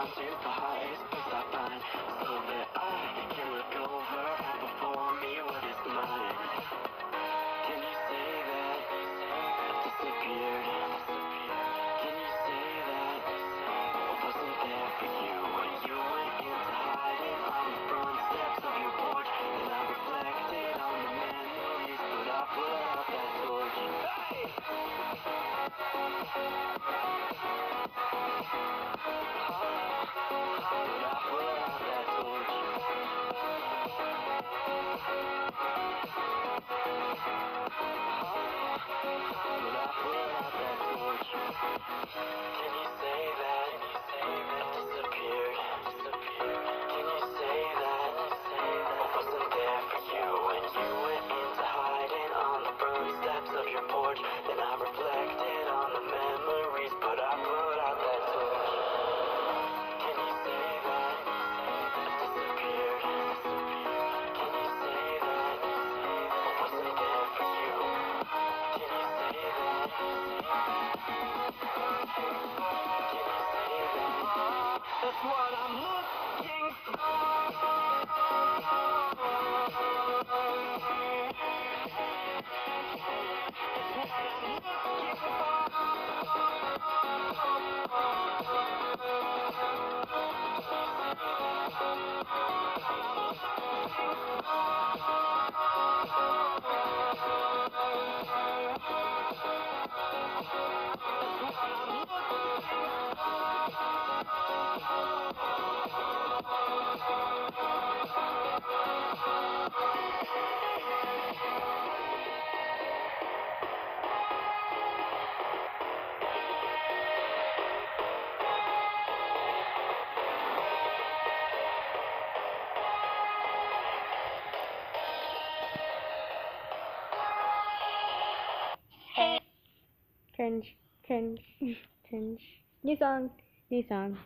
mountains, the highest place I find, so that I can. What I'm cringe, cringe, cringe. New song, new song.